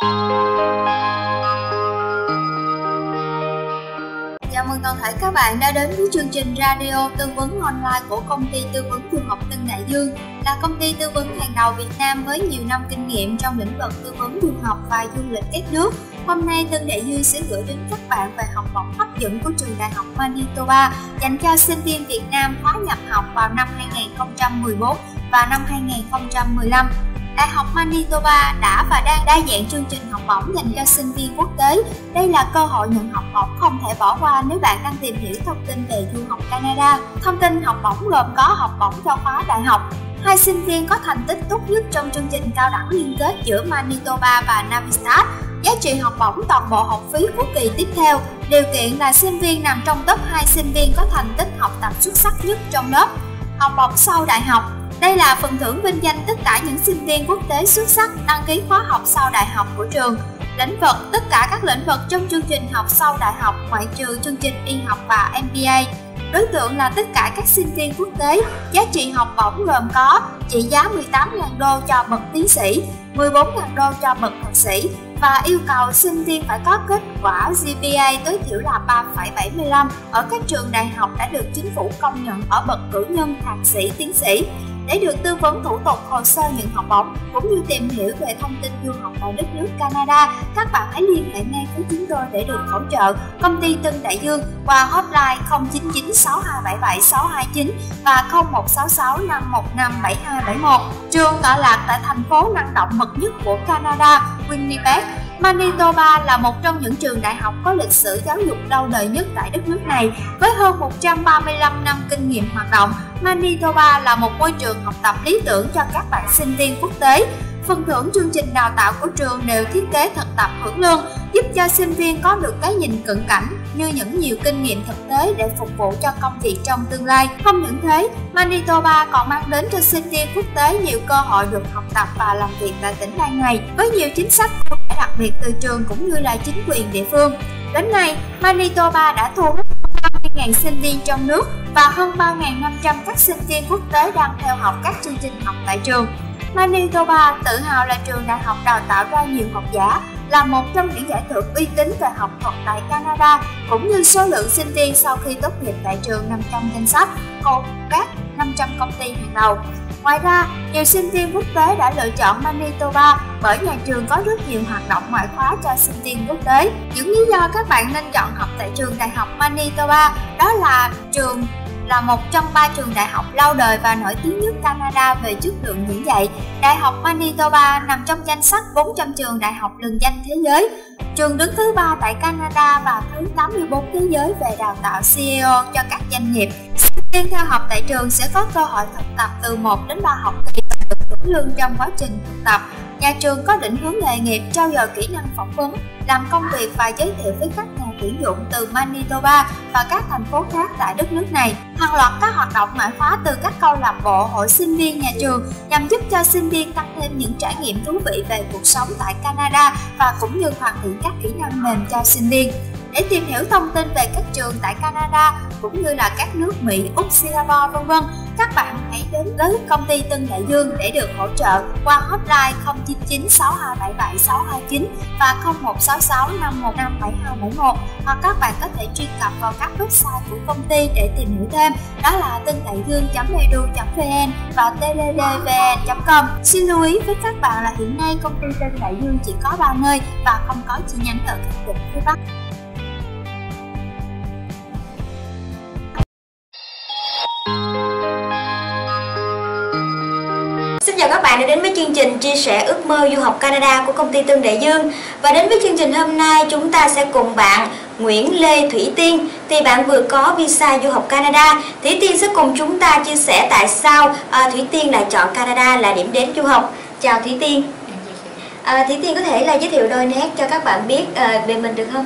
Chào mừng toàn thể các bạn đã đến với chương trình radio tư vấn online của công ty tư vấn du học Tân Đại Dương, là công ty tư vấn hàng đầu Việt Nam với nhiều năm kinh nghiệm trong lĩnh vực tư vấn du học và du lịch các nước. Hôm nay, Tân Đại Dương sẽ gửi đến các bạn về học bổng hấp dẫn của trường Đại học Manitoba, dành cho sinh viên Việt Nam khóa nhập học vào năm 2014 và năm 2015. Đại học Manitoba đã và đang đa dạng chương trình học bổng dành cho sinh viên quốc tế. Đây là cơ hội nhận học bổng không thể bỏ qua nếu bạn đang tìm hiểu thông tin về du học Canada. Thông tin học bổng gồm có học bổng cho khóa đại học, hai sinh viên có thành tích tốt nhất trong chương trình cao đẳng liên kết giữa Manitoba và Navistat. Giá trị học bổng toàn bộ học phí của kỳ tiếp theo. Điều kiện là sinh viên nằm trong top 2 sinh viên có thành tích học tập xuất sắc nhất trong lớp. Học bổng sau đại học đây là phần thưởng vinh danh tất cả những sinh viên quốc tế xuất sắc đăng ký khóa học sau đại học của trường. Lĩnh vực tất cả các lĩnh vực trong chương trình học sau đại học ngoại trừ chương trình y học và MBA. Đối tượng là tất cả các sinh viên quốc tế. Giá trị học bổng gồm có trị giá 18.000 đô cho bậc tiến sĩ, 14.000 đô cho bậc thạc sĩ và yêu cầu sinh viên phải có kết quả GPA tối thiểu là 3,75 ở các trường đại học đã được chính phủ công nhận ở bậc cử nhân thạc sĩ tiến sĩ để được tư vấn thủ tục hồ sơ nhận học bổng cũng như tìm hiểu về thông tin du học tại đất nước Canada, các bạn hãy liên hệ ngay với chúng tôi để được hỗ trợ. Công ty Tân Đại Dương qua hotline 099 6277 629 và 0166 515 7271. Trường tọa lạc tại thành phố năng động bậc nhất của Canada, Winnipeg. Manitoba là một trong những trường đại học có lịch sử giáo dục lâu đời nhất tại đất nước này. Với hơn 135 năm kinh nghiệm hoạt động, Manitoba là một môi trường học tập lý tưởng cho các bạn sinh viên quốc tế. Phần thưởng chương trình đào tạo của trường đều thiết kế thực tập hưởng lương, giúp cho sinh viên có được cái nhìn cận cảnh như những nhiều kinh nghiệm thực tế để phục vụ cho công việc trong tương lai. Không những thế, Manitoba còn mang đến cho sinh viên quốc tế nhiều cơ hội được học tập và làm việc tại tỉnh bang này với nhiều chính sách đặc biệt từ trường cũng như là chính quyền địa phương. Đến nay, Manitoba đã thu hút 50.000 sinh viên trong nước và hơn 3.500 các sinh viên quốc tế đang theo học các chương trình học tại trường. Manitoba tự hào là trường đại học đào tạo ra nhiều học giả, là một trong những giải thưởng uy tín về học thuật tại Canada, cũng như số lượng sinh viên sau khi tốt nghiệp tại trường nằm trong danh sách của các 500 công ty hàng đầu. Ngoài ra, nhiều sinh viên quốc tế đã lựa chọn Manitoba bởi nhà trường có rất nhiều hoạt động ngoại khóa cho sinh viên quốc tế. Những lý do các bạn nên chọn học tại trường Đại học Manitoba đó là trường là một trong ba trường đại học lâu đời và nổi tiếng nhất Canada về chất lượng giảng dạy. Đại học Manitoba nằm trong danh sách 400 trường đại học lừng danh thế giới. Trường đứng thứ ba tại Canada và thứ 84 thế giới về đào tạo CEO cho các doanh nghiệp. Sinh viên theo học tại trường sẽ có cơ hội thực tập từ 1 đến 3 học kỳ và được hưởng lương trong quá trình thực tập. Nhà trường có định hướng nghề nghiệp, trao dồi kỹ năng phỏng vấn, làm công việc và giới thiệu với khách nhà tuyển dụng từ Manitoba và các thành phố khác tại đất nước này. Hàng loạt các hoạt động ngoại khóa từ các câu lạc bộ, hội sinh viên nhà trường nhằm giúp cho sinh viên tăng thêm những trải nghiệm thú vị về cuộc sống tại Canada và cũng như hoàn thiện các kỹ năng mềm cho sinh viên. Để tìm hiểu thông tin về các trường tại Canada cũng như là các nước Mỹ, Úc, Singapore vân vân, các bạn hãy đến với công ty Tân Đại Dương để được hỗ trợ qua hotline 099 6277 629 và 0166 515 7271 hoặc các bạn có thể truy cập vào các website của công ty để tìm hiểu thêm đó là tân đại dương.edu.vn và tddvn.com Xin lưu ý với các bạn là hiện nay công ty Tân Đại Dương chỉ có 3 nơi và không có chi nhánh ở các tỉnh phía Bắc. Chào các bạn đã đến với chương trình chia sẻ ước mơ du học Canada của công ty tương Đại Dương. Và đến với chương trình hôm nay chúng ta sẽ cùng bạn Nguyễn Lê Thủy Tiên. Thì bạn vừa có visa du học Canada. Thủy Tiên sẽ cùng chúng ta chia sẻ tại sao à, Thủy Tiên lại chọn Canada là điểm đến du học. Chào Thủy Tiên. À, Thủy Tiên có thể là giới thiệu đôi nét cho các bạn biết à, về mình được không?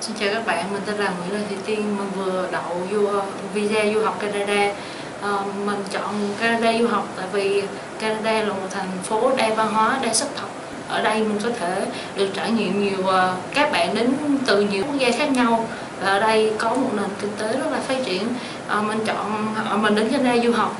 Xin chào các bạn, mình tên là Nguyễn Lê Thủy Tiên, mình vừa đậu du, visa du học Canada. Uh, mình chọn Canada du học tại vì Canada là một thành phố đa văn hóa đa sắc tộc. Ở đây mình có thể được trải nghiệm nhiều ờ, các bạn đến từ nhiều quốc gia khác nhau. Và ở đây có một nền kinh tế rất là phát triển. Ờ, mình chọn ờ, mình đến Canada du học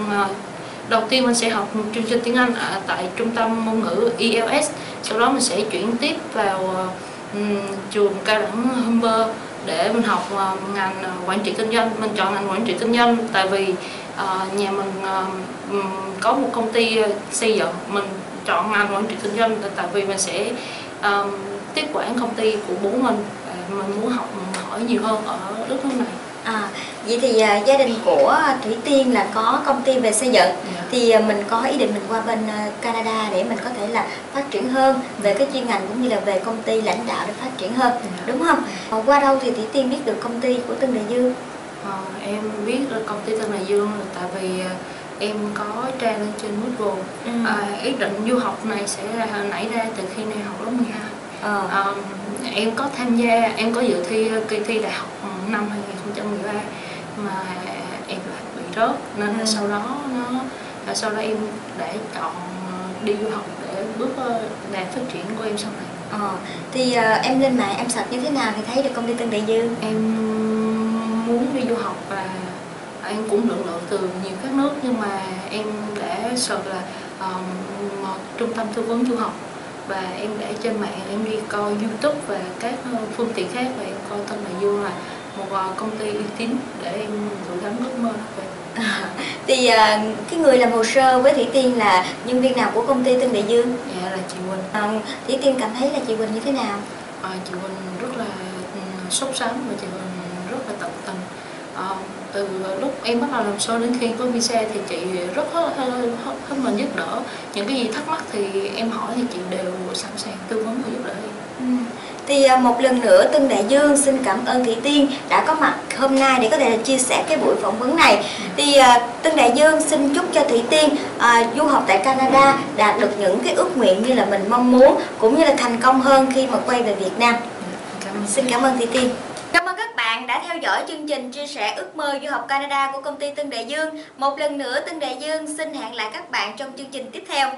đầu tiên mình sẽ học chương trình tiếng Anh ở tại trung tâm ngôn ngữ ELS sau đó mình sẽ chuyển tiếp vào um, trường cao đẳng Humber để mình học uh, ngành quản trị kinh doanh. Mình chọn ngành quản trị kinh doanh tại vì uh, nhà mình uh, có một công ty xây dựng mình chọn ngành quản trị kinh doanh tại vì mình sẽ um, tiếp quản công ty của bố mình mình muốn học hỏi nhiều hơn ở đất nước này À, vậy thì uh, gia đình của Thủy Tiên là có công ty về xây dựng yeah. Dạ. thì uh, mình có ý định mình qua bên uh, Canada để mình có thể là phát triển hơn về cái chuyên ngành cũng như là về công ty lãnh đạo để phát triển hơn yeah. Dạ. đúng không? Yeah. qua đâu thì Thủy Tiên biết được công ty của Tân Đại Dương? À, em biết là công ty Tân Đại Dương là tại vì em có tra lên trên Google ừ. à, ý định du học này sẽ nảy ra từ khi này học lớp 12 à. À, em có tham gia em có dự thi kỳ thi đại học năm 2013 mà em lại bị rớt nên ừ. sau đó nó sau đó em đã chọn đi du học để bước đà phát triển của em sau này Ờ, thì uh, em lên mạng em search như thế nào thì thấy được công ty Tân Đại Dương? Em muốn đi du học và em cũng lựa lựa từ nhiều các nước nhưng mà em đã search là um, một trung tâm tư vấn du học và em để trên mạng em đi coi youtube và các phương tiện khác và em coi Tân Đại Dương là một công ty uy tín để em gửi gắm ước mơ về à, thì à, cái người làm hồ sơ với Thủy Tiên là nhân viên nào của công ty Tân Đại Dương? Dạ là chị Quỳnh. À, Thủy Tiên cảm thấy là chị Quỳnh như thế nào? À, chị Quỳnh rất là ừ, sốt sắng và chị Quỳnh rất là tận tình. À, từ lúc em bắt đầu làm show đến khi có visa thì chị rất hết, hết, hết mình giúp đỡ những cái gì thắc mắc thì em hỏi thì chị đều sẵn sàng tư vấn và giúp đỡ em. Ừ. Thì à, một lần nữa Tân Đại Dương xin cảm ơn Thị Tiên đã có mặt hôm nay để có thể chia sẻ cái buổi phỏng vấn này. Thì uh, Tân Đại Dương xin chúc cho Thủy Tiên uh, du học tại Canada đạt được những cái ước nguyện như là mình mong muốn cũng như là thành công hơn khi mà quay về Việt Nam. Cảm ơn. Xin cảm ơn Thị Tiên. Bạn đã theo dõi chương trình chia sẻ ước mơ du học Canada của công ty Tân Đại Dương. Một lần nữa, Tân Đại Dương xin hẹn lại các bạn trong chương trình tiếp theo.